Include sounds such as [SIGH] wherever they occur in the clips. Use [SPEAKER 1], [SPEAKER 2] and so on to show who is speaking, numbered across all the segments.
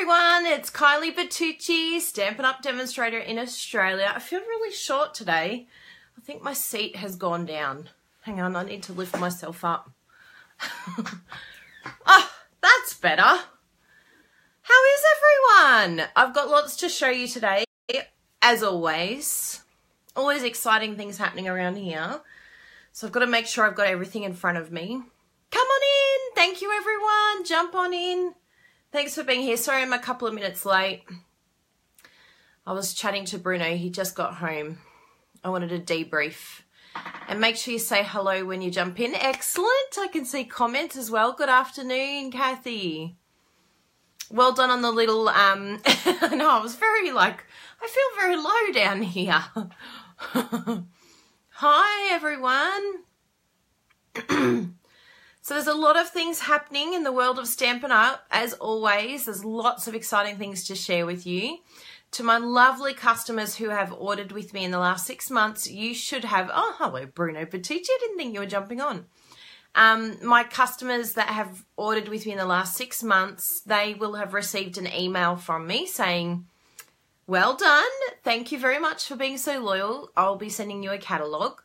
[SPEAKER 1] everyone, it's Kylie Bertucci, Stampin' Up! demonstrator in Australia. I feel really short today. I think my seat has gone down. Hang on, I need to lift myself up. oh, [LAUGHS] that's better. How is everyone? I've got lots to show you today, as always. Always exciting things happening around here. So I've got to make sure I've got everything in front of me. Come on in. Thank you, everyone. Jump on in. Thanks for being here. Sorry I'm a couple of minutes late. I was chatting to Bruno. He just got home. I wanted to debrief. And make sure you say hello when you jump in. Excellent. I can see comments as well. Good afternoon, Kathy. Well done on the little, um, [LAUGHS] no, I was very like, I feel very low down here. [LAUGHS] Hi, everyone. [CLEARS THROAT] So there's a lot of things happening in the world of Stampin' Up. As always, there's lots of exciting things to share with you. To my lovely customers who have ordered with me in the last six months, you should have, oh, hello, Bruno Bertucci. I didn't think you were jumping on. Um, my customers that have ordered with me in the last six months, they will have received an email from me saying, well done. Thank you very much for being so loyal. I'll be sending you a catalogue.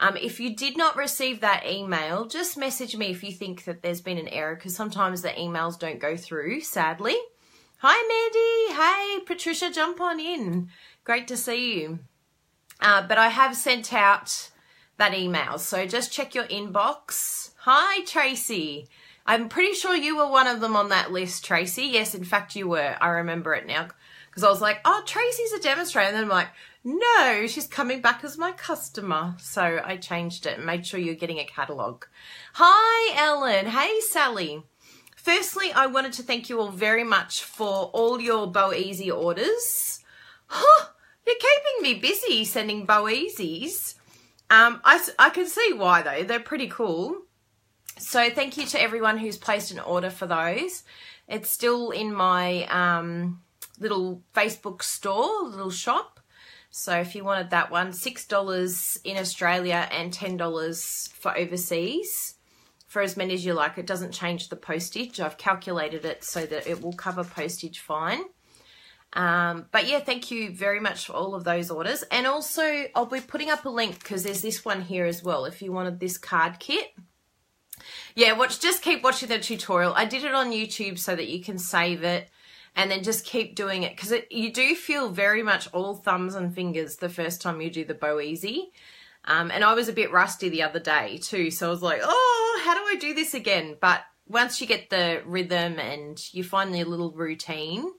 [SPEAKER 1] Um, if you did not receive that email, just message me if you think that there's been an error because sometimes the emails don't go through, sadly. Hi, Mandy. Hey, Patricia, jump on in. Great to see you. Uh, but I have sent out that email, so just check your inbox. Hi, Tracy. I'm pretty sure you were one of them on that list, Tracy. Yes, in fact, you were. I remember it now because I was like, oh, Tracy's a demonstrator. And then I'm like, no, she's coming back as my customer. So I changed it and made sure you're getting a catalogue. Hi, Ellen. Hey, Sally. Firstly, I wanted to thank you all very much for all your Bow Easy orders. Huh, you're keeping me busy sending Bow Easies. Um, I, I can see why though. They're pretty cool. So thank you to everyone who's placed an order for those. It's still in my um, little Facebook store, little shop. So if you wanted that one, $6 in Australia and $10 for overseas for as many as you like. It doesn't change the postage. I've calculated it so that it will cover postage fine. Um, but yeah, thank you very much for all of those orders. And also, I'll be putting up a link because there's this one here as well if you wanted this card kit. Yeah, watch. just keep watching the tutorial. I did it on YouTube so that you can save it and then just keep doing it because you do feel very much all thumbs and fingers the first time you do the bow easy. Um, and I was a bit rusty the other day too, so I was like, oh, how do I do this again? But once you get the rhythm and you find the little routine,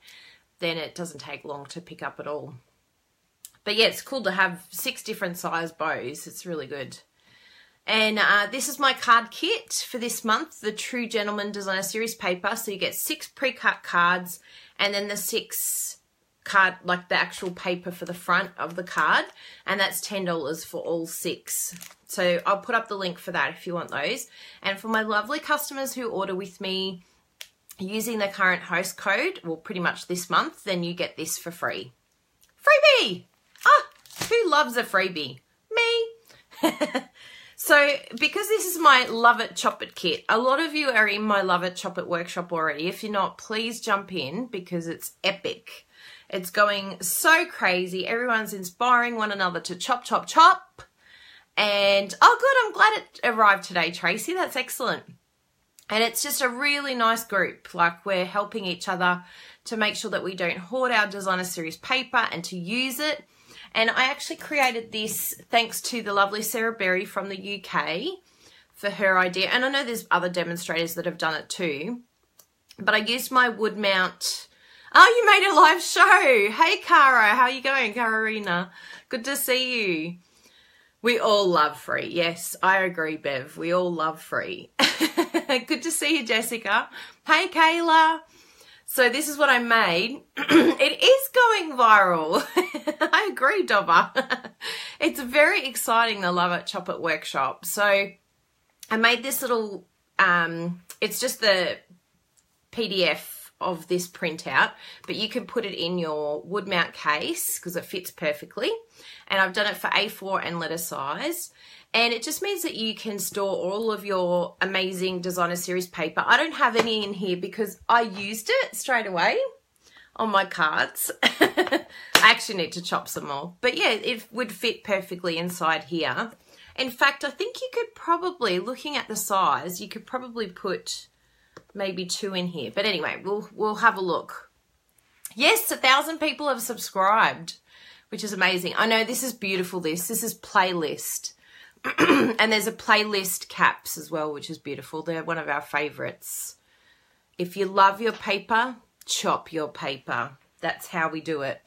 [SPEAKER 1] then it doesn't take long to pick up at all. But yeah, it's cool to have six different size bows. It's really good. And uh, this is my card kit for this month, the True Gentleman Designer Series paper. So you get six pre-cut cards and then the six card, like the actual paper for the front of the card. And that's $10 for all six. So I'll put up the link for that if you want those. And for my lovely customers who order with me using the current host code, well, pretty much this month, then you get this for free. Freebie! Ah, who loves a freebie? Me! [LAUGHS] So because this is my Love It Chop It kit, a lot of you are in my Love It Chop It workshop already. If you're not, please jump in because it's epic. It's going so crazy. Everyone's inspiring one another to chop, chop, chop. And, oh good, I'm glad it arrived today, Tracy. That's excellent. And it's just a really nice group. Like we're helping each other to make sure that we don't hoard our designer series paper and to use it and I actually created this thanks to the lovely Sarah Berry from the UK for her idea. And I know there's other demonstrators that have done it too. But I used my wood mount. Oh, you made a live show. Hey, Cara. How are you going, Karina? Good to see you. We all love free. Yes, I agree, Bev. We all love free. [LAUGHS] Good to see you, Jessica. Hey, Kayla. So this is what I made. [CLEARS THROAT] it is going viral. [LAUGHS] I agree, Dobber. [LAUGHS] it's very exciting, the Love It Chop It workshop. So I made this little, um, it's just the PDF of this printout, but you can put it in your wood mount case because it fits perfectly. And I've done it for A4 and letter size. And it just means that you can store all of your amazing designer series paper. I don't have any in here because I used it straight away. on my cards. [LAUGHS] I actually need to chop some more. But yeah, it would fit perfectly inside here. In fact, I think you could probably, looking at the size, you could probably put maybe two in here. But anyway, we'll we'll have a look. Yes, a thousand people have subscribed, which is amazing. I know this is beautiful. This this is playlist, [CLEARS THROAT] and there's a playlist caps as well, which is beautiful. They're one of our favorites. If you love your paper, chop your paper. That's how we do it.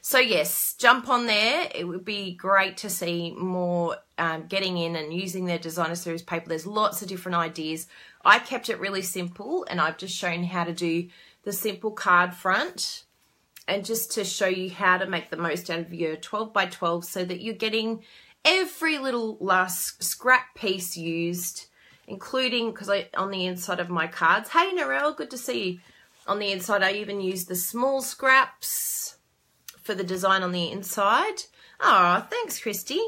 [SPEAKER 1] So yes, jump on there. It would be great to see more um, getting in and using their designer series paper. There's lots of different ideas. I kept it really simple and I've just shown how to do the simple card front and just to show you how to make the most out of your 12 by 12 so that you're getting every little last scrap piece used, including, because I on the inside of my cards, hey Narelle, good to see you. On the inside, I even use the small scraps for the design on the inside. Oh, thanks, Christy.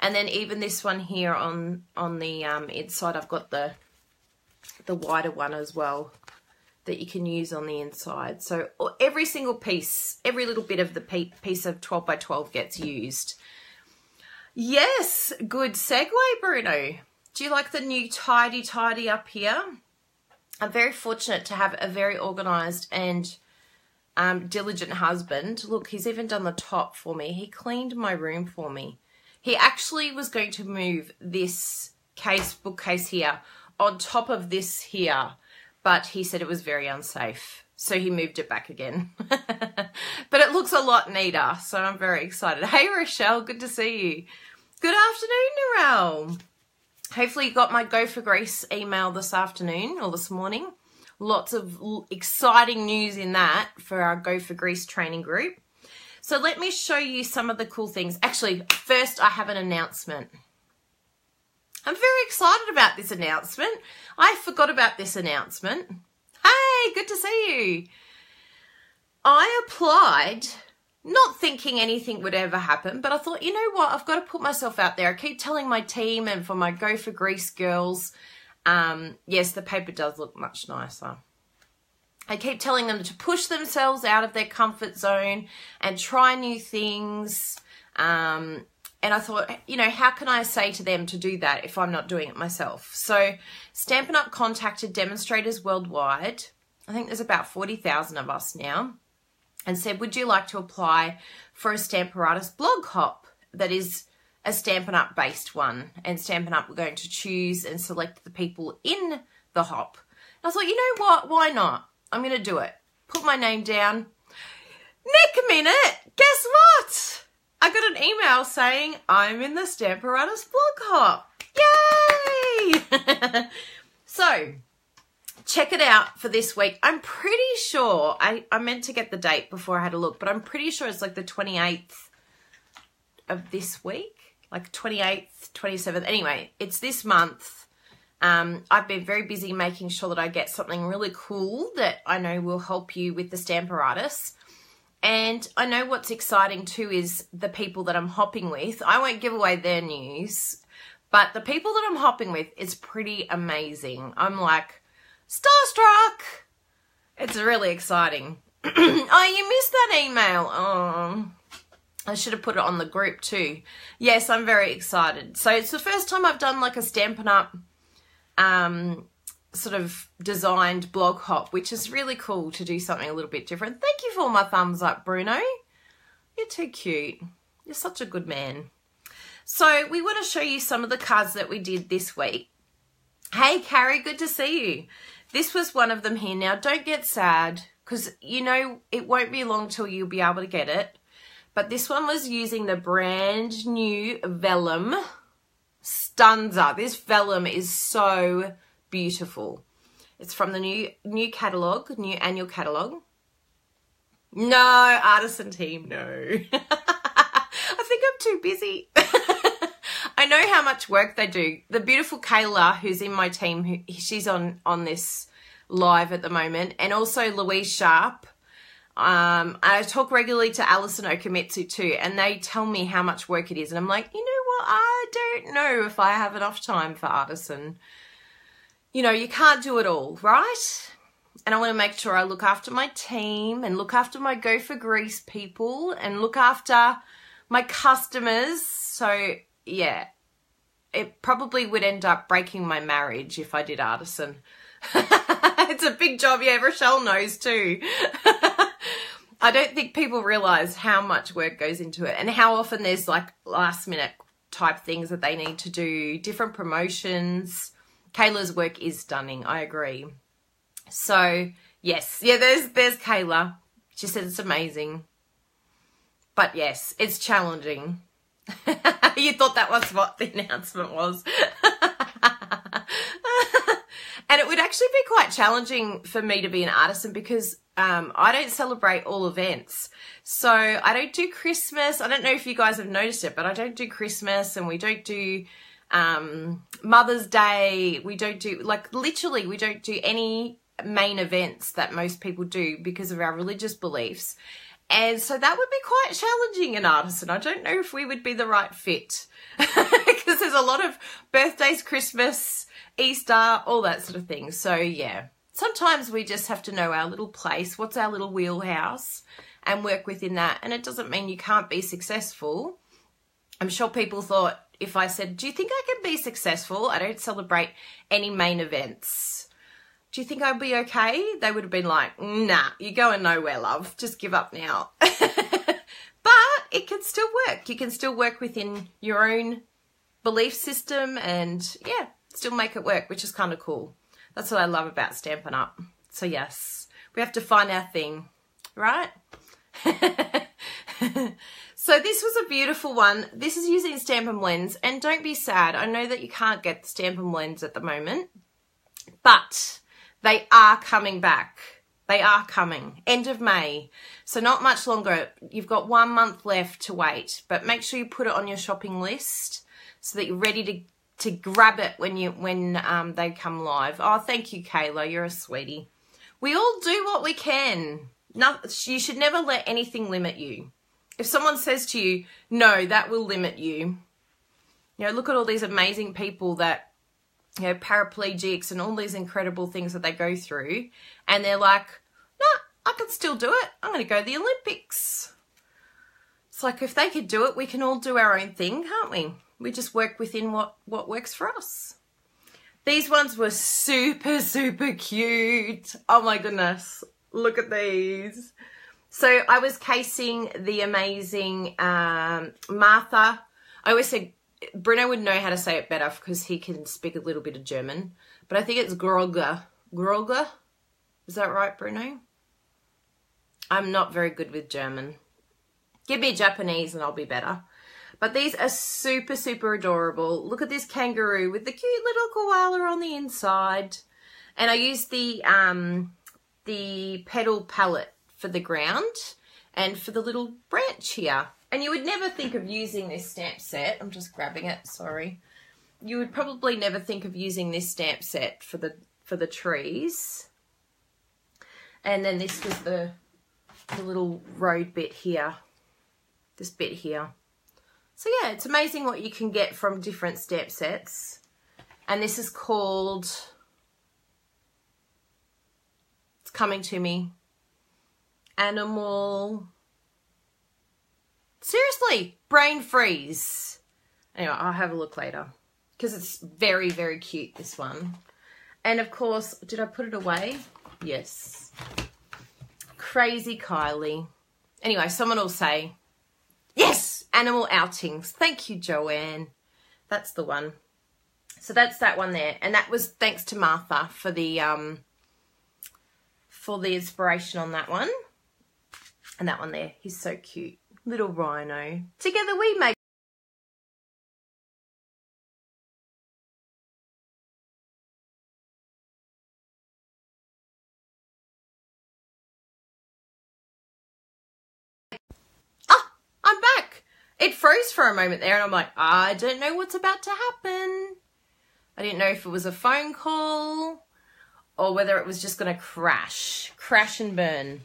[SPEAKER 1] And then even this one here on on the um, inside, I've got the the wider one as well that you can use on the inside. So every single piece, every little bit of the piece of 12 by 12 gets used. Yes, good segue, Bruno. Do you like the new tidy tidy up here? I'm very fortunate to have a very organized and um, diligent husband. Look, he's even done the top for me. He cleaned my room for me. He actually was going to move this case, bookcase here, on top of this here, but he said it was very unsafe. So he moved it back again. [LAUGHS] but it looks a lot neater, so I'm very excited. Hey, Rochelle, good to see you. Good afternoon, Narelle. Hopefully you got my Go for Greece email this afternoon or this morning lots of exciting news in that for our Go for Greece training group. So let me show you some of the cool things. Actually, first I have an announcement. I'm very excited about this announcement. I forgot about this announcement. Hey, good to see you. I applied not thinking anything would ever happen, but I thought, you know what, I've got to put myself out there. I keep telling my team and for my Go for Greece girls um, yes, the paper does look much nicer. I keep telling them to push themselves out of their comfort zone and try new things. Um, and I thought, you know, how can I say to them to do that if I'm not doing it myself? So Stampin' Up! contacted demonstrators worldwide. I think there's about 40,000 of us now. And said, would you like to apply for a Stamparatus blog hop that is a Stampin' Up based one. And Stampin' Up, we're going to choose and select the people in the hop. And I thought, you know what? Why not? I'm going to do it. Put my name down. Nick minute, guess what? I got an email saying I'm in the Stamparatus blog hop. Yay! [LAUGHS] so, check it out for this week. I'm pretty sure, I, I meant to get the date before I had a look, but I'm pretty sure it's like the 28th of this week like 28th, 27th. Anyway, it's this month. Um, I've been very busy making sure that I get something really cool that I know will help you with the Stamparatus. And I know what's exciting too is the people that I'm hopping with. I won't give away their news, but the people that I'm hopping with is pretty amazing. I'm like starstruck. It's really exciting. [CLEARS THROAT] oh, you missed that email. Oh. I should have put it on the group too. Yes, I'm very excited. So it's the first time I've done like a Stampin' Up! Um, sort of designed blog hop, which is really cool to do something a little bit different. Thank you for all my thumbs up, Bruno. You're too cute. You're such a good man. So we want to show you some of the cards that we did this week. Hey, Carrie, good to see you. This was one of them here. Now, don't get sad because, you know, it won't be long till you'll be able to get it. But this one was using the brand new Vellum Stanza. This Vellum is so beautiful. It's from the new new catalog, new annual catalog. No, artisan team, no. [LAUGHS] I think I'm too busy. I know how much work they do. The beautiful Kayla, who's in my team, who, she's on on this live at the moment, and also Louise Sharp, um, I talk regularly to Alison Okamitsu too, and they tell me how much work it is. And I'm like, you know what? I don't know if I have enough time for artisan. You know, you can't do it all, right? and I want to make sure I look after my team and look after my Go for Greece people and look after my customers. So, yeah, it probably would end up breaking my marriage if I did artisan. [LAUGHS] it's a big job. Yeah, Rochelle knows too. [LAUGHS] I don't think people realize how much work goes into it and how often there's like last minute type things that they need to do, different promotions. Kayla's work is stunning. I agree. So yes, yeah, there's there's Kayla. She said it's amazing. But yes, it's challenging. [LAUGHS] you thought that was what the announcement was. [LAUGHS] and it would actually be quite challenging for me to be an artisan because um, I don't celebrate all events. So I don't do Christmas. I don't know if you guys have noticed it, but I don't do Christmas and we don't do um, Mother's Day. We don't do, like, literally, we don't do any main events that most people do because of our religious beliefs. And so that would be quite challenging an artisan. I don't know if we would be the right fit [LAUGHS] because there's a lot of birthdays, Christmas, Easter, all that sort of thing. So yeah, sometimes we just have to know our little place, what's our little wheelhouse and work within that. And it doesn't mean you can't be successful. I'm sure people thought if I said, do you think I can be successful? I don't celebrate any main events do you think I'd be okay? They would have been like, nah, you're going nowhere, love. Just give up now. [LAUGHS] but it can still work. You can still work within your own belief system and yeah, still make it work, which is kind of cool. That's what I love about Stampin' Up. So yes, we have to find our thing, right? [LAUGHS] so this was a beautiful one. This is using Stampin' Blends and don't be sad. I know that you can't get Stampin' Blends at the moment, but they are coming back. They are coming. End of May. So not much longer. You've got one month left to wait. But make sure you put it on your shopping list so that you're ready to to grab it when you when um, they come live. Oh, thank you, Kayla. You're a sweetie. We all do what we can. You should never let anything limit you. If someone says to you, no, that will limit you. You know, look at all these amazing people that you know, paraplegics and all these incredible things that they go through. And they're like, no, nah, I can still do it. I'm going to go to the Olympics. It's like if they could do it, we can all do our own thing, can't we? We just work within what, what works for us. These ones were super, super cute. Oh my goodness. Look at these. So I was casing the amazing um, Martha. I always say Bruno would know how to say it better because he can speak a little bit of German. But I think it's Groga. Groga? Is that right, Bruno? I'm not very good with German. Give me Japanese and I'll be better. But these are super, super adorable. Look at this kangaroo with the cute little koala on the inside. And I used the, um, the petal palette for the ground and for the little branch here. And you would never think of using this stamp set. I'm just grabbing it, sorry. You would probably never think of using this stamp set for the for the trees. And then this was the, the little road bit here. This bit here. So yeah, it's amazing what you can get from different stamp sets. And this is called, it's coming to me, Animal Seriously, brain freeze. Anyway, I'll have a look later because it's very, very cute, this one. And of course, did I put it away? Yes. Crazy Kylie. Anyway, someone will say, yes, animal outings. Thank you, Joanne. That's the one. So that's that one there. And that was thanks to Martha for the, um, for the inspiration on that one. And that one there, he's so cute little rhino. Together we make Ah, I'm back. It froze for a moment there and I'm like, I don't know what's about to happen. I didn't know if it was a phone call or whether it was just going to crash, crash and burn.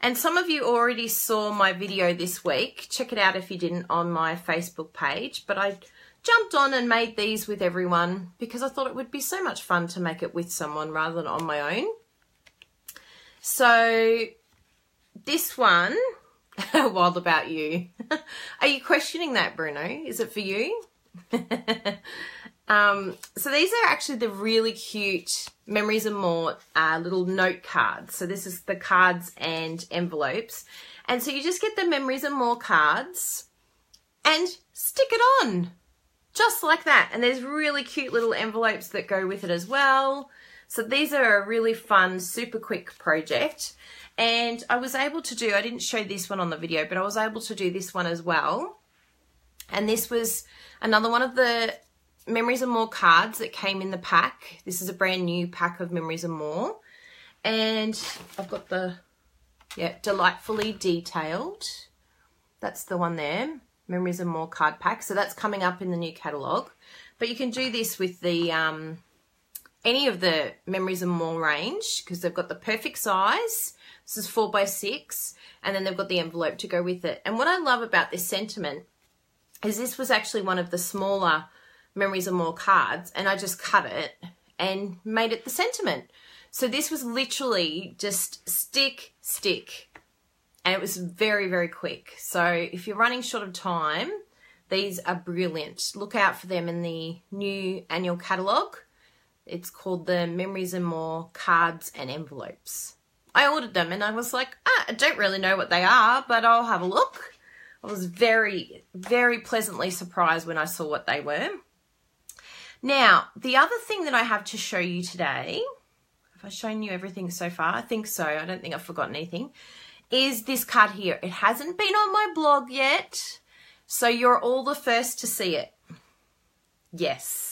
[SPEAKER 1] And some of you already saw my video this week. Check it out if you didn't on my Facebook page. But I jumped on and made these with everyone because I thought it would be so much fun to make it with someone rather than on my own. So this one, [LAUGHS] wild about you. [LAUGHS] Are you questioning that, Bruno? Is it for you? [LAUGHS] um, so these are actually the really cute Memories and More uh, little note cards. So this is the cards and envelopes. And so you just get the Memories and More cards and stick it on just like that. And there's really cute little envelopes that go with it as well. So these are a really fun, super quick project. And I was able to do, I didn't show this one on the video, but I was able to do this one as well. And this was another one of the Memories and More cards that came in the pack. This is a brand new pack of Memories and More. And I've got the, yeah, Delightfully Detailed. That's the one there. Memories and More card pack. So that's coming up in the new catalogue. But you can do this with the um, any of the Memories and More range because they've got the perfect size. This is four by six, and then they've got the envelope to go with it. And what I love about this sentiment is this was actually one of the smaller Memories and More cards, and I just cut it and made it the sentiment. So this was literally just stick, stick. And it was very, very quick. So if you're running short of time, these are brilliant. Look out for them in the new annual catalogue. It's called the Memories and More cards and envelopes. I ordered them and I was like, ah, I don't really know what they are, but I'll have a look. I was very, very pleasantly surprised when I saw what they were. Now, the other thing that I have to show you today, have I shown you everything so far? I think so. I don't think I've forgotten anything. Is this card here. It hasn't been on my blog yet, so you're all the first to see it. Yes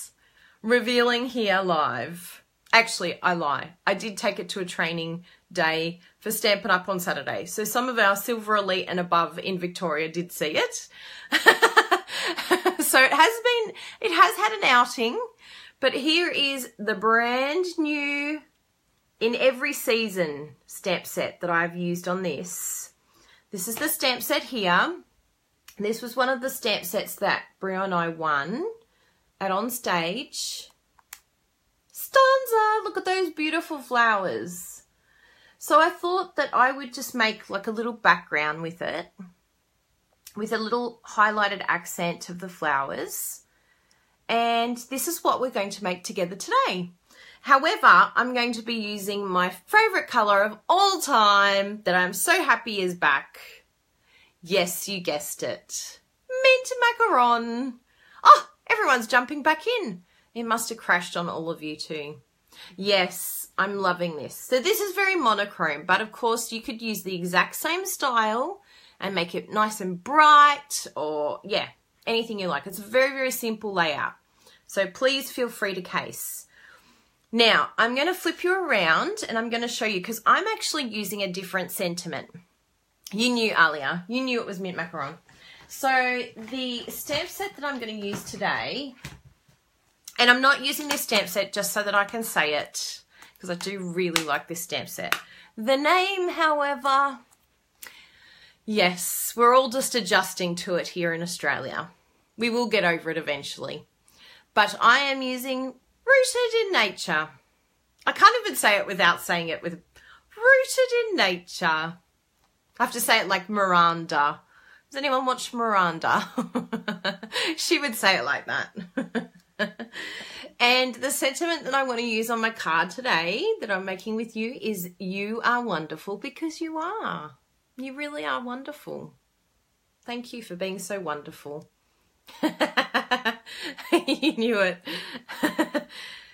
[SPEAKER 1] revealing here live. Actually, I lie. I did take it to a training day for Stampin' Up on Saturday. So some of our Silver Elite and above in Victoria did see it. [LAUGHS] so it has been, it has had an outing, but here is the brand new in every season stamp set that I've used on this. This is the stamp set here. This was one of the stamp sets that Brio and I won at On Stage. Stanza, look at those beautiful flowers. So I thought that I would just make like a little background with it, with a little highlighted accent of the flowers. And this is what we're going to make together today. However, I'm going to be using my favourite colour of all time that I'm so happy is back. Yes, you guessed it. Mint macaron. Oh, Everyone's jumping back in. It must have crashed on all of you too. Yes, I'm loving this. So this is very monochrome, but of course you could use the exact same style and make it nice and bright or yeah, anything you like. It's a very, very simple layout. So please feel free to case. Now, I'm going to flip you around and I'm going to show you because I'm actually using a different sentiment. You knew, Alia. You knew it was mint macaron. So the stamp set that I'm going to use today, and I'm not using this stamp set just so that I can say it, because I do really like this stamp set. The name, however, yes, we're all just adjusting to it here in Australia. We will get over it eventually. But I am using Rooted in Nature. I can't even say it without saying it with Rooted in Nature. I have to say it like Miranda has anyone watched Miranda? [LAUGHS] she would say it like that. [LAUGHS] and the sentiment that I want to use on my card today that I'm making with you is you are wonderful because you are. You really are wonderful. Thank you for being so wonderful. [LAUGHS] you knew it. [LAUGHS]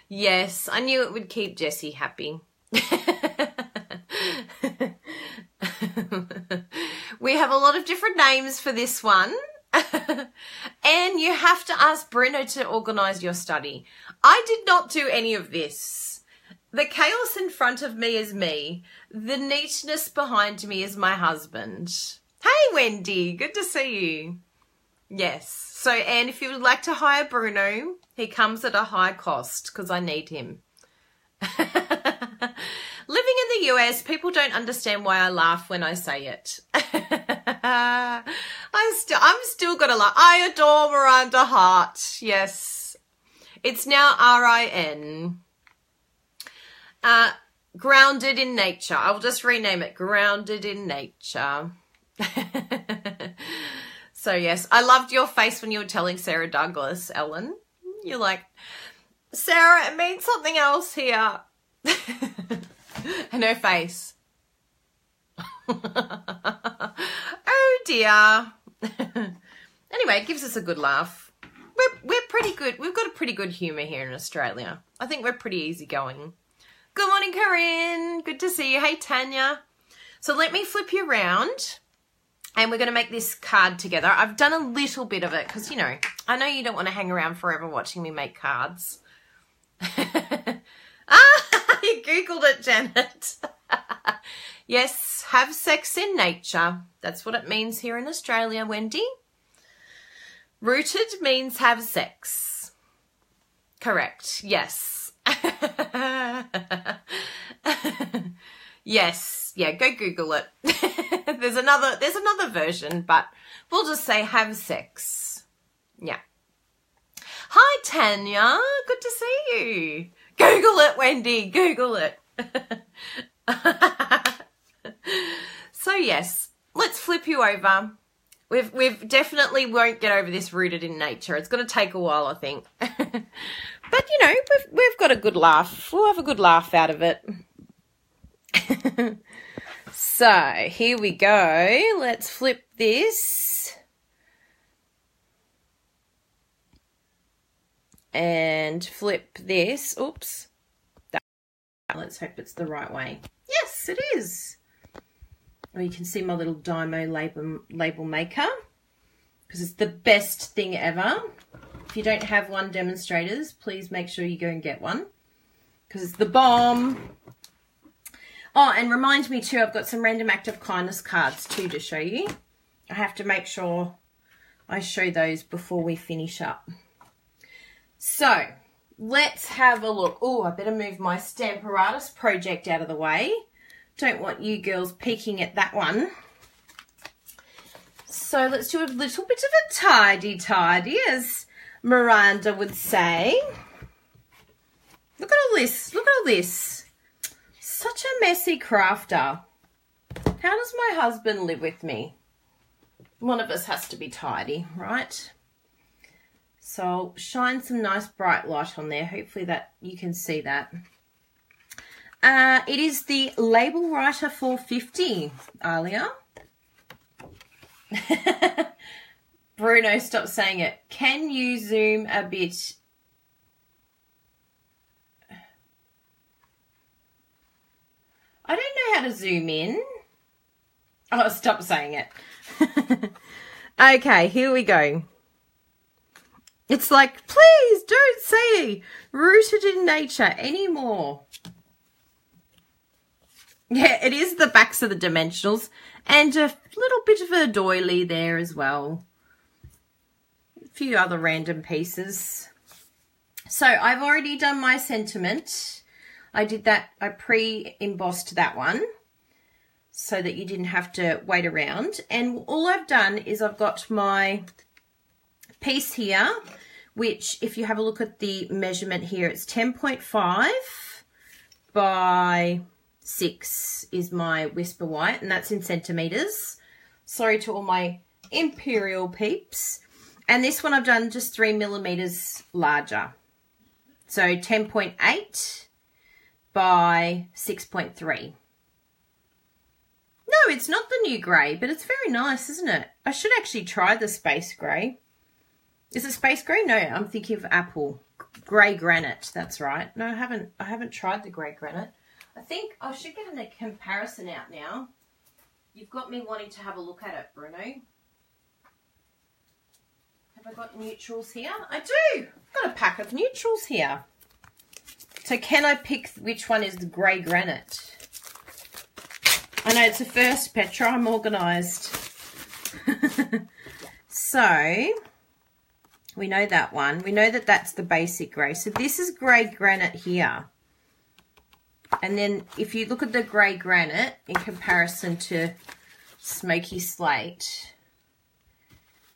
[SPEAKER 1] yes, I knew it would keep Jessie happy. [LAUGHS] We have a lot of different names for this one. and you have to ask Bruno to organise your study. I did not do any of this. The chaos in front of me is me. The neatness behind me is my husband. Hey, Wendy. Good to see you. Yes. So, and if you would like to hire Bruno, he comes at a high cost because I need him. [LAUGHS] Living in the US, people don't understand why I laugh when I say it. [LAUGHS] I still, I'm still gonna laugh. I adore Miranda Hart. Yes, it's now R I N. Uh, Grounded in nature. I'll just rename it Grounded in Nature. [LAUGHS] so, yes, I loved your face when you were telling Sarah Douglas, Ellen. You're like, Sarah, it means something else here. [LAUGHS] and her face. [LAUGHS] oh dear. anyway, it gives us a good laugh. We're, we're pretty good. We've got a pretty good humour here in Australia. I think we're pretty easygoing. Good morning, Corinne. Good to see you. Hey, Tanya. So let me flip you around and we're going to make this card together. I've done a little bit of it because, you know, I know you don't want to hang around forever watching me make cards. [LAUGHS] ah, [LAUGHS] you Googled it, Janet. [LAUGHS] yes, have sex in nature. That's what it means here in Australia, Wendy. Rooted means have sex. Correct. Yes. [LAUGHS] yes. Yeah, go Google it. [LAUGHS] there's another there's another version, but we'll just say have sex. Yeah. Hi Tanya, good to see you. Google it, Wendy. Google it. [LAUGHS] so yes, let's flip you over. We've we've definitely won't get over this rooted in nature. It's going to take a while, I think. [LAUGHS] but you know, we've we've got a good laugh. We'll have a good laugh out of it. [LAUGHS] so here we go. Let's flip this. And flip this. Oops. Let's hope it's the right way. Yes, it is. You can see my little Dymo label, label maker because it's the best thing ever. If you don't have one, demonstrators, please make sure you go and get one because it's the bomb. Oh, and remind me too, I've got some random act of kindness cards too to show you. I have to make sure I show those before we finish up. So, let's have a look. Oh, I better move my Stamparatus project out of the way. Don't want you girls peeking at that one. So let's do a little bit of a tidy tidy, as Miranda would say. Look at all this. Look at all this. Such a messy crafter. How does my husband live with me? One of us has to be tidy, right? So I'll shine some nice bright light on there. Hopefully that you can see that. Uh, it is the Label Writer 450, Alia. [LAUGHS] Bruno, stop saying it. Can you zoom a bit? I don't know how to zoom in. Oh, stop saying it. [LAUGHS] okay, here we go. It's like, please don't say rooted in nature anymore. Yeah, it is the backs of the dimensionals and a little bit of a doily there as well. A few other random pieces. So I've already done my sentiment. I did that, I pre-embossed that one so that you didn't have to wait around. And all I've done is I've got my piece here, which if you have a look at the measurement here, it's 10.5 by six is my Whisper White, and that's in centimetres. Sorry to all my Imperial peeps. And this one I've done just three millimetres larger. So 10.8 by 6.3. No, it's not the new grey, but it's very nice, isn't it? I should actually try the space grey. Is it space grey? No, I'm thinking of apple. Grey granite, that's right. No, I haven't I haven't tried the grey granite. I think I should get a comparison out now. You've got me wanting to have a look at it, Bruno. Have I got neutrals here? I do. I've got a pack of neutrals here. So can I pick which one is the grey granite? I know it's the first, Petra. I'm organised. [LAUGHS] so, we know that one. We know that that's the basic grey. So this is grey granite here. And then if you look at the grey granite in comparison to smoky slate,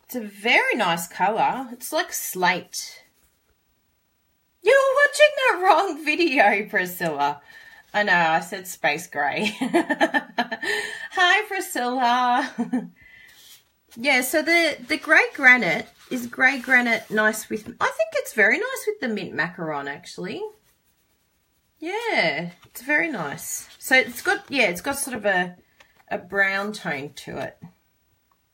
[SPEAKER 1] it's a very nice colour. It's like slate. You're watching the wrong video, Priscilla. I know, I said space grey. [LAUGHS] Hi, Priscilla. [LAUGHS] yeah, so the, the grey granite is grey granite nice with, I think it's very nice with the mint macaron, actually. Yeah, it's very nice. So it's got, yeah, it's got sort of a, a brown tone to it.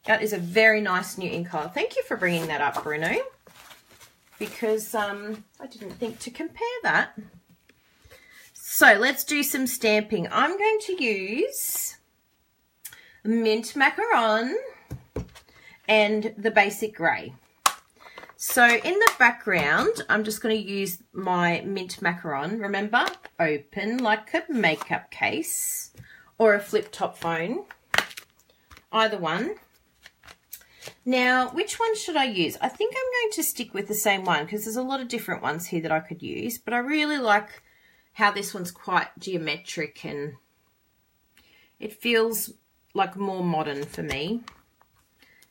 [SPEAKER 1] That is a very nice new ink color. Thank you for bringing that up, Bruno, because um, I didn't think to compare that. So let's do some stamping. I'm going to use mint macaron and the basic grey. So in the background, I'm just going to use my mint macaron. Remember, open like a makeup case or a flip top phone. Either one. Now, which one should I use? I think I'm going to stick with the same one because there's a lot of different ones here that I could use. But I really like how this one's quite geometric and it feels like more modern for me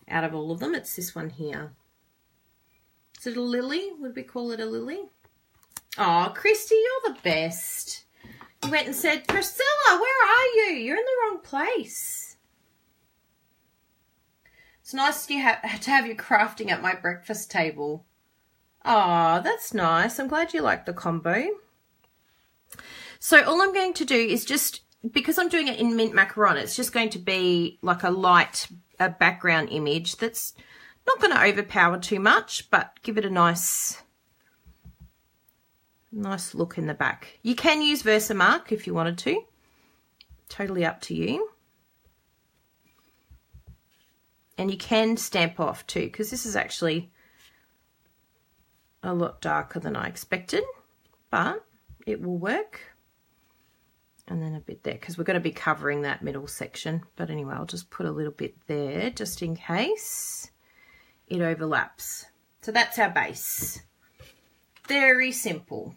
[SPEAKER 1] out of all of them. It's this one here. Is it a lily? Would we call it a lily? Oh, Christy, you're the best. You went and said, Priscilla, where are you? You're in the wrong place. It's nice to have, to have you crafting at my breakfast table. Oh, that's nice. I'm glad you like the combo. So all I'm going to do is just, because I'm doing it in mint macaron, it's just going to be like a light a background image that's not going to overpower too much, but give it a nice, nice look in the back. You can use Versamark if you wanted to. Totally up to you. And you can stamp off too, because this is actually a lot darker than I expected, but it will work. And then a bit there, because we're going to be covering that middle section. But anyway, I'll just put a little bit there, just in case it overlaps. So that's our base. Very simple.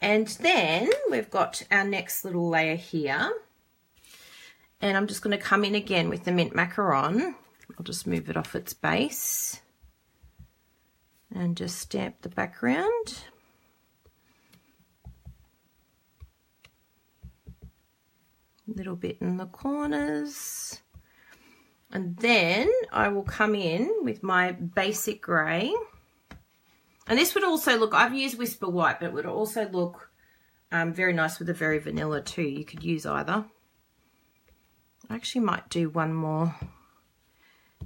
[SPEAKER 1] And then we've got our next little layer here. And I'm just going to come in again with the mint macaron. I'll just move it off its base. And just stamp the background. A little bit in the corners. And then I will come in with my basic grey. And this would also look, I've used Whisper White, but it would also look um, very nice with a very vanilla too. You could use either. I actually might do one more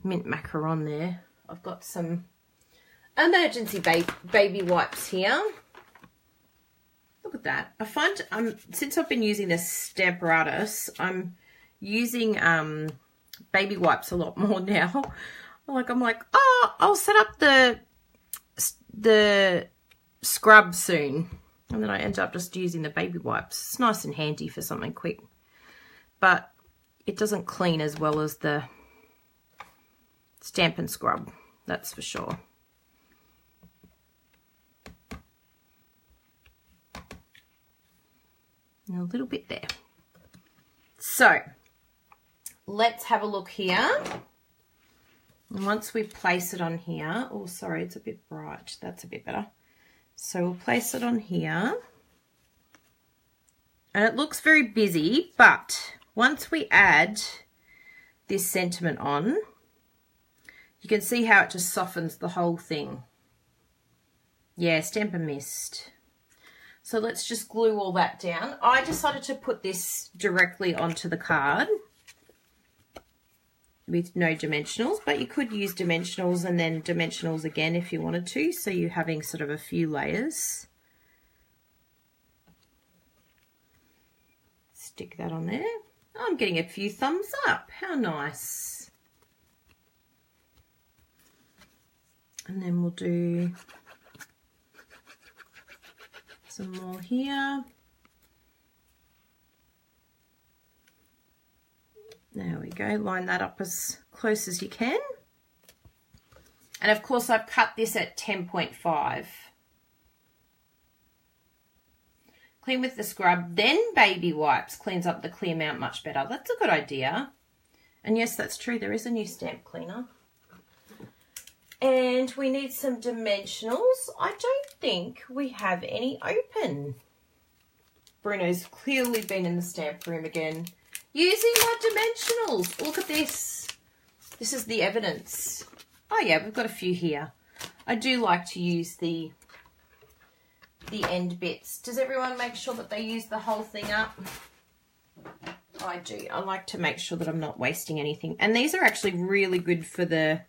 [SPEAKER 1] mint macaron there. I've got some emergency ba baby wipes here. Look at that. I find, um, since I've been using this Stamparatus, I'm using um, baby wipes a lot more [LAUGHS] now. Like I'm like, oh, I'll set up the the scrub soon. And then I end up just using the baby wipes. It's nice and handy for something quick. But it doesn't clean as well as the Stampin' Scrub. That's for sure. And a little bit there. So, let's have a look here. And once we place it on here, oh, sorry, it's a bit bright. That's a bit better. So we'll place it on here. And it looks very busy, but once we add this sentiment on, you can see how it just softens the whole thing. Yeah, Stampin' Mist. So let's just glue all that down. I decided to put this directly onto the card with no dimensionals, but you could use dimensionals and then dimensionals again if you wanted to, so you're having sort of a few layers. Stick that on there. I'm getting a few thumbs up. How nice. And then we'll do some more here. There we go, line that up as close as you can. And of course I've cut this at 10.5. Clean with the scrub, then baby wipes cleans up the clear mount much better. That's a good idea. And yes, that's true, there is a new stamp cleaner. And we need some dimensionals. I don't think we have any open. Bruno's clearly been in the stamp room again. Using my dimensionals. Look at this. This is the evidence. Oh yeah, we've got a few here. I do like to use the the end bits. Does everyone make sure that they use the whole thing up? I do. I like to make sure that I'm not wasting anything. And these are actually really good for the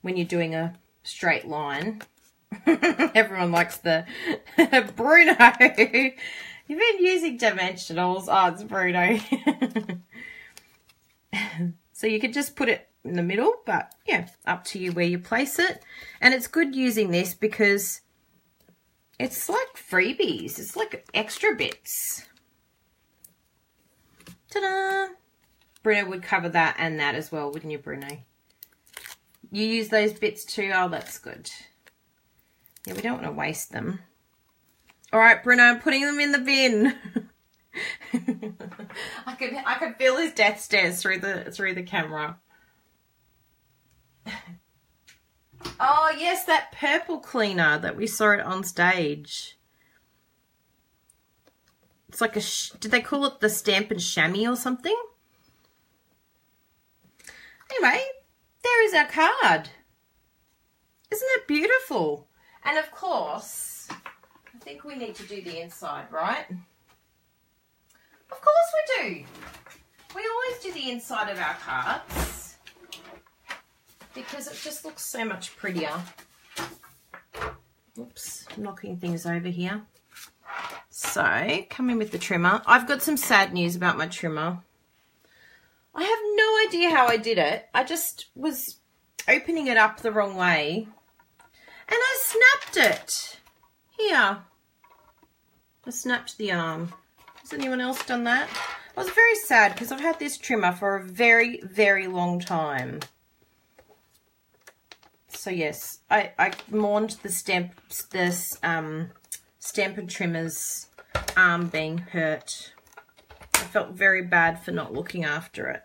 [SPEAKER 1] when you're doing a straight line. [LAUGHS] Everyone likes the [LAUGHS] Bruno. You've been using dimensionals. Oh, it's Bruno. [LAUGHS] so you could just put it in the middle, but yeah, up to you where you place it. And it's good using this because it's like freebies. It's like extra bits. Ta-da! Bruno would cover that and that as well, wouldn't you, Bruno? You use those bits too? Oh, that's good. Yeah, we don't want to waste them. All right, Bruno, I'm putting them in the bin. [LAUGHS] I can I can feel his death stares through the through the camera. [LAUGHS] oh yes, that purple cleaner that we saw it on stage. It's like a, did they call it the Stampin' Chamois or something? Anyway, there is our card. Isn't it beautiful? And of course, think we need to do the inside, right? Of course we do. We always do the inside of our cards because it just looks so much prettier. Oops, knocking things over here. So, come in with the trimmer. I've got some sad news about my trimmer. I have no idea how I did it. I just was opening it up the wrong way. And I snapped it. Here. I snapped the arm. Has anyone else done that? I was very sad because I've had this trimmer for a very, very long time. So yes, I, I mourned the stamp, this um, Stampin' Trimmer's arm being hurt. I felt very bad for not looking after it.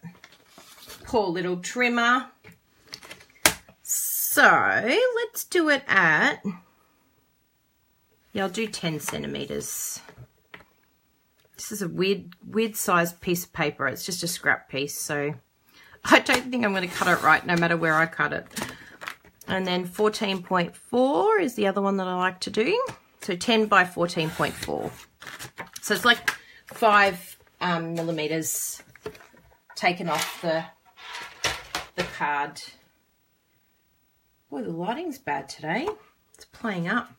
[SPEAKER 1] Poor little trimmer. So let's do it at, yeah, I'll do 10 centimeters. This is a weird, weird sized piece of paper. It's just a scrap piece, so [LAUGHS] I don't think I'm going to cut it right no matter where I cut it. And then 14.4 is the other one that I like to do. So 10 by 14.4. So it's like five um, millimeters taken off the, the card. Boy, the lighting's bad today. It's playing up.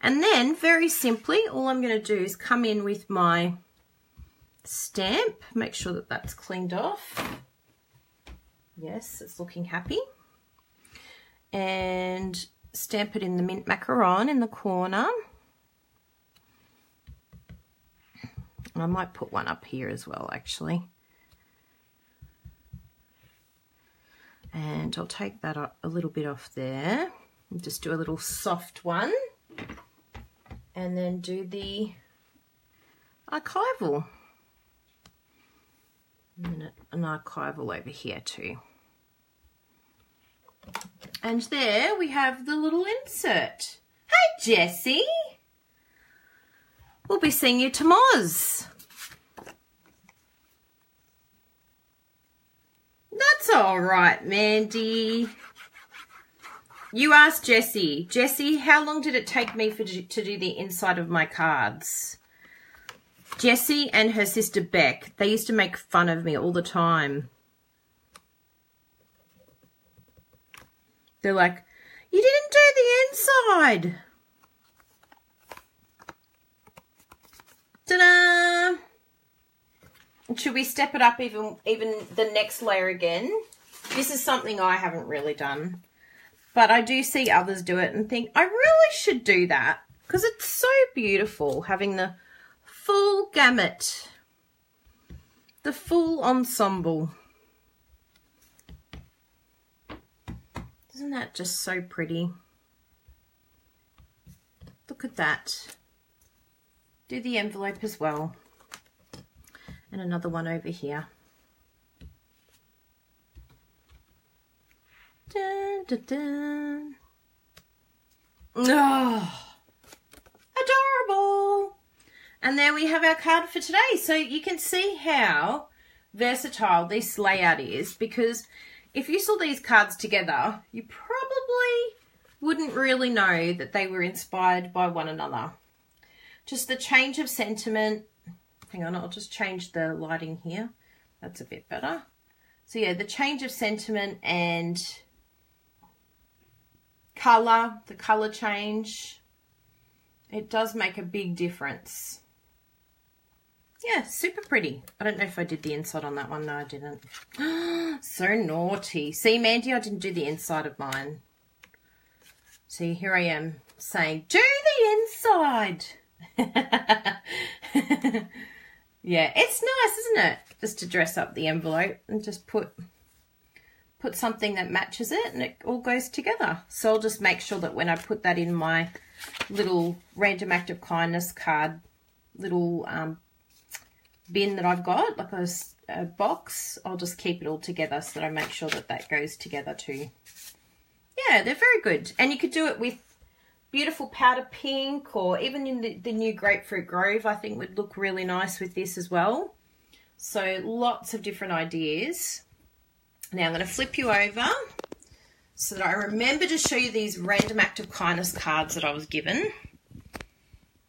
[SPEAKER 1] And then, very simply, all I'm going to do is come in with my stamp. Make sure that that's cleaned off. Yes, it's looking happy. And stamp it in the mint macaron in the corner. I might put one up here as well, actually. And I'll take that a little bit off there. Just do a little soft one. And then do the archival. And an archival over here too. And there we have the little insert. Hey, Jessie. We'll be seeing you to Moz. That's all right, Mandy. You asked Jessie. Jessie, how long did it take me for, to do the inside of my cards? Jessie and her sister Beck, they used to make fun of me all the time. They're like, you didn't do the inside. Ta-da! Should we step it up even, even the next layer again? This is something I haven't really done. But I do see others do it and think, I really should do that. Because it's so beautiful having the full gamut. The full ensemble. Isn't that just so pretty? Look at that. Do the envelope as well. And another one over here. Dun, dun, dun. Oh, adorable. And there we have our card for today. So you can see how versatile this layout is because if you saw these cards together, you probably wouldn't really know that they were inspired by one another. Just the change of sentiment. Hang on, I'll just change the lighting here. That's a bit better. So yeah, the change of sentiment and colour, the colour change, it does make a big difference. Yeah, super pretty. I don't know if I did the inside on that one. No, I didn't. [GASPS] so naughty. See, Mandy, I didn't do the inside of mine. See, here I am saying, do the inside. [LAUGHS] yeah, it's nice, isn't it? Just to dress up the envelope and just put put something that matches it and it all goes together. So I'll just make sure that when I put that in my little random act of kindness card little um, bin that I've got, like a, a, box, I'll just keep it all together so that I make sure that that goes together too. Yeah, they're very good. And you could do it with beautiful powder pink or even in the, the new Grapefruit Grove, I think would look really nice with this as well. So lots of different ideas. Now I'm going to flip you over so that I remember to show you these random act of kindness cards that I was given.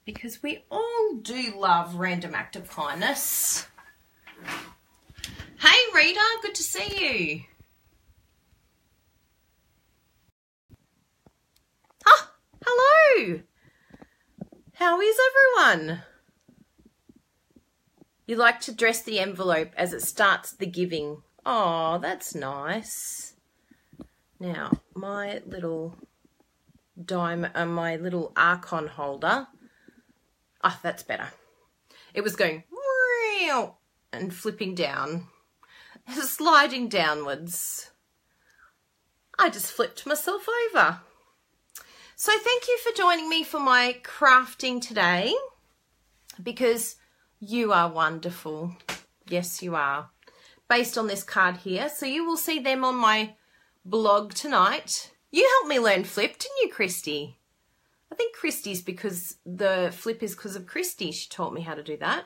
[SPEAKER 1] Because we all do love random act of kindness. Hey Rita, good to see you. Ah, hello. How is everyone? You like to dress the envelope as it starts the giving Oh, that's nice. Now, my little dime, uh, my little Arkon holder. Ah, oh, that's better. It was going and flipping down, [LAUGHS] sliding downwards. I just flipped myself over. So thank you for joining me for my crafting today because you are wonderful. Yes, you are based on this card here. So you will see them on my blog tonight. You helped me learn flip, didn't you, Christy? I think Christy's because the flip is because of Christy. She taught me how to do that.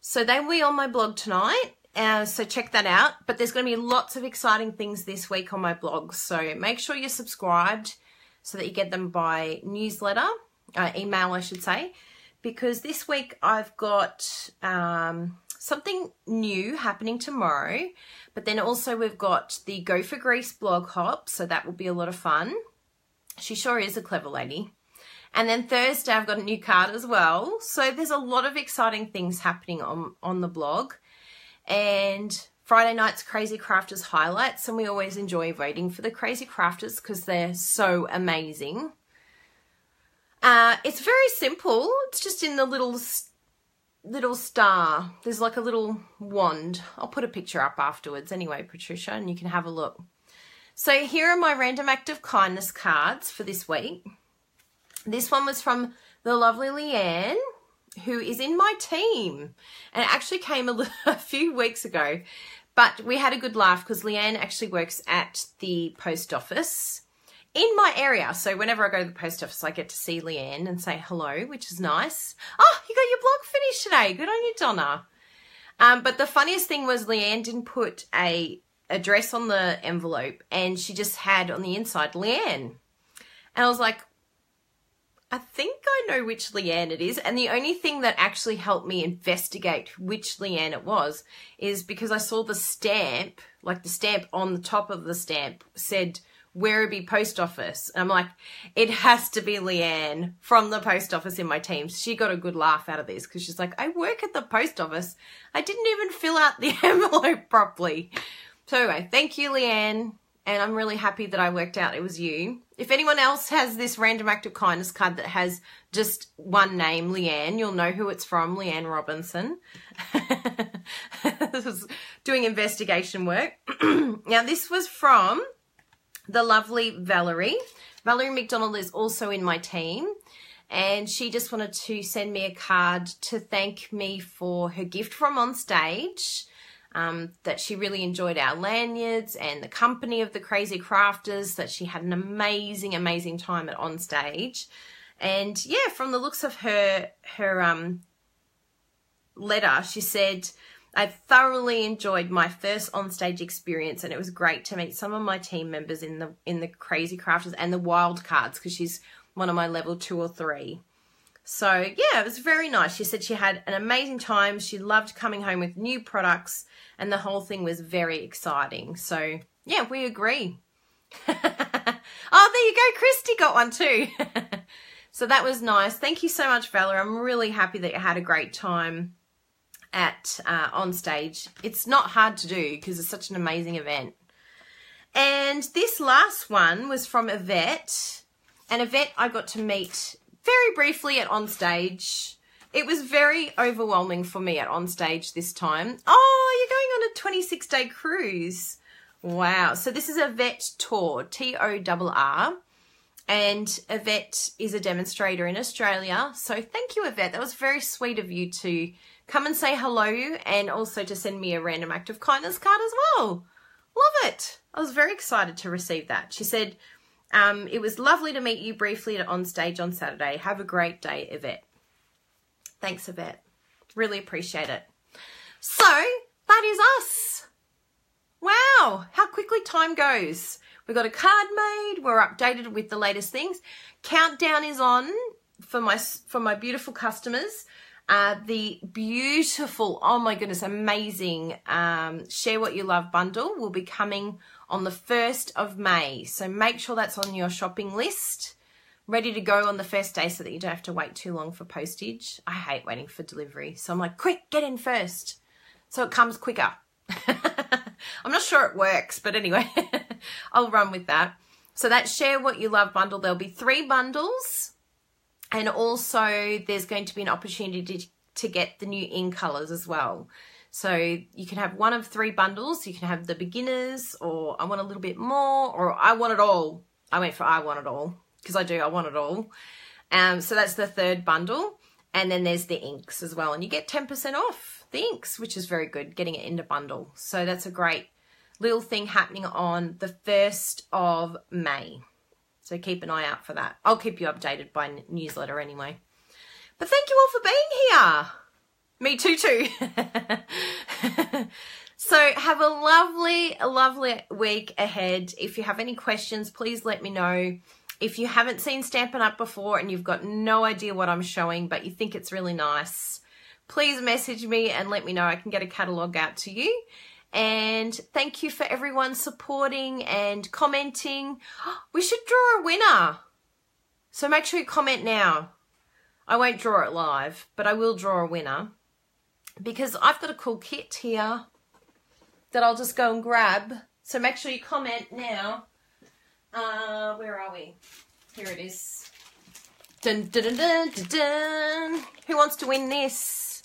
[SPEAKER 1] So they will be on my blog tonight. Uh, so check that out. But there's going to be lots of exciting things this week on my blog. So make sure you're subscribed so that you get them by newsletter, uh, email, I should say. Because this week I've got um, something new happening tomorrow. But then also we've got the Go for Greece blog hop, so that will be a lot of fun. She sure is a clever lady. And then Thursday I've got a new card as well. So there's a lot of exciting things happening on, on the blog. And Friday night's Crazy Crafters highlights, and we always enjoy voting for the Crazy Crafters because they're so amazing. Uh, it's very simple. It's just in the little little star. There's like a little wand. I'll put a picture up afterwards anyway, Patricia, and you can have a look. So here are my random act of kindness cards for this week. This one was from the lovely Leanne, who is in my team. And actually came a, [LAUGHS] a few weeks ago. But we had a good laugh because Leanne actually works at the post office in my area. So whenever I go to the post office, I get to see Leanne and say hello, which is nice. Oh, you got your blog finished today. Good on you, Donna. Um, but the funniest thing was Leanne didn't put a address on the envelope and she just had on the inside Leanne. And I was like, I think I know which Leanne it is. And the only thing that actually helped me investigate which Leanne it was is because I saw the stamp, like the stamp on the top of the stamp said Werribee Post Office. And I'm like, it has to be Leanne from the post office in my team. She got a good laugh out of this because she's like, I work at the post office. I didn't even fill out the [LAUGHS] envelope properly. So anyway, thank you, Leanne. And I'm really happy that I worked out it was you. If anyone else has this random act of kindness card that has just one name, Leanne, you'll know who it's from, Leanne Robinson. [LAUGHS] this was doing investigation work. [CLEARS THROAT] now, this was from the lovely Valerie. Valerie McDonald is also in my team and she just wanted to send me a card to thank me for her gift from on stage. um, that she really enjoyed our lanyards and the company of the crazy crafters, that she had an amazing, amazing time at on stage. And yeah, from the looks of her her um, letter, she said, I thoroughly enjoyed my first onstage experience and it was great to meet some of my team members in the in the crazy crafters and the wild cards because she's one of my level two or three. So yeah, it was very nice. She said she had an amazing time. She loved coming home with new products and the whole thing was very exciting. So yeah, we agree. [LAUGHS] oh, there you go. Christy got one too. [LAUGHS] so that was nice. Thank you so much, Bella. I'm really happy that you had a great time at uh, on stage. It's not hard to do because it's such an amazing event. And this last one was from Yvette. And Yvette I got to meet very briefly at on stage. It was very overwhelming for me at on stage this time. Oh, you're going on a 26 day cruise. Wow. So this is Yvette Torr, T O R R. And Yvette is a demonstrator in Australia. So thank you, Yvette. That was very sweet of you to come and say hello and also to send me a random act of kindness card as well. Love it. I was very excited to receive that. She said, um, it was lovely to meet you briefly on stage on Saturday. Have a great day, Yvette. Thanks, Yvette. Really appreciate it. So, that is us. Wow, how quickly time goes. We got a card made. We're updated with the latest things. Countdown is on for my for my beautiful customers. Uh, the beautiful, oh my goodness, amazing um, Share What You Love bundle will be coming on the 1st of May. So make sure that's on your shopping list, ready to go on the first day so that you don't have to wait too long for postage. I hate waiting for delivery. So I'm like, quick, get in first. So it comes quicker. [LAUGHS] I'm not sure it works, but anyway, [LAUGHS] I'll run with that. So that Share What You Love bundle, there'll be three bundles. And also there's going to be an opportunity to, get the new in colors as well. So you can have one of three bundles. You can have the beginners or I want a little bit more or I want it all. I went for I want it all because I do. I want it all. Um, so that's the third bundle. And then there's the inks as well. And you get 10% off the inks, which is very good, getting it in into bundle. So that's a great little thing happening on the 1st of May. So keep an eye out for that. I'll keep you updated by newsletter anyway. But thank you all for being here. Me too, too. [LAUGHS] so have a lovely, lovely week ahead. If you have any questions, please let me know. If you haven't seen Stampin' Up before and you've got no idea what I'm showing, but you think it's really nice, please message me and let me know. I can get a catalogue out to you. And thank you for everyone supporting and commenting. [GASPS] We should draw a winner. So make sure you comment now. I won't draw it live, but I will draw a winner because I've got a cool kit here that I'll just go and grab. So make sure you comment now. Uh, where are we? Here it is. Dun, dun, dun. Who wants to win this?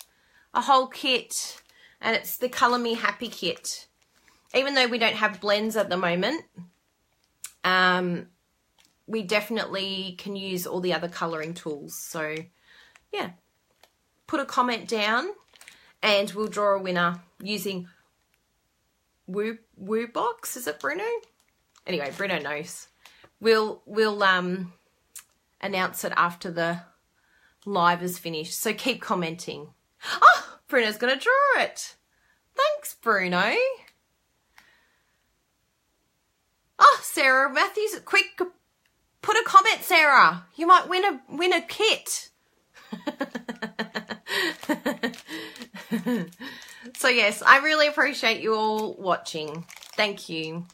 [SPEAKER 1] A whole kit. And it's the Colour Me Happy kit. Even though we don't have blends at the moment, um, we definitely can use all the other colouring tools. So, yeah. Put a comment down and we'll draw a winner using Woo Woo Box. Is it Bruno? Anyway, Bruno knows. We'll we'll um announce it after the live is finished. So keep commenting. Ah, oh, Bruno's gonna draw it. Thanks, Bruno. Oh, Sarah Matthews, quick, put a comment, Sarah. You might win a win a kit. [LAUGHS] so yes, I really appreciate you all watching. Thank you.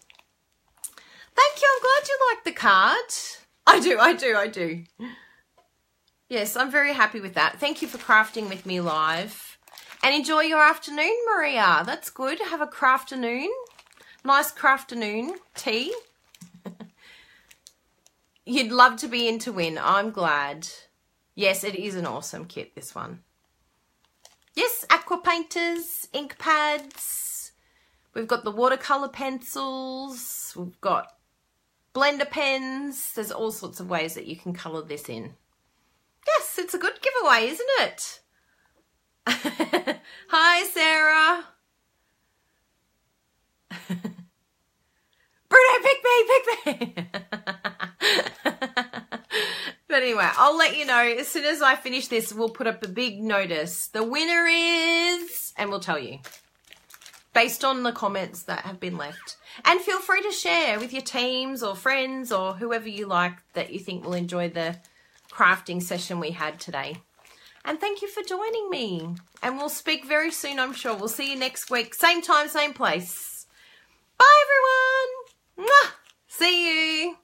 [SPEAKER 1] Thank you. I'm glad you like the card. I do, I do, I do. Yes, I'm very happy with that. Thank you for crafting with me live. And enjoy your afternoon, Maria. That's good. Have a crafternoon. Nice crafternoon tea. [LAUGHS] You'd love to be in to win. I'm glad. Yes, it is an awesome kit, this one. Yes, aqua painters, ink pads. We've got the watercolor pencils. We've got blender pens. There's all sorts of ways that you can color this in. Yes, it's a good giveaway, isn't it? [LAUGHS] Hi, Sarah. [LAUGHS] Bruno, pick me, pick me. [LAUGHS] but anyway, I'll let you know as soon as I finish this. We'll put up a big notice. The winner is, and we'll tell you based on the comments that have been left. And feel free to share with your teams or friends or whoever you like that you think will enjoy the crafting session we had today. And thank you for joining me. And we'll speak very soon, I'm sure. We'll see you next week. Same time, same place. Bye, everyone. Mwah! See you.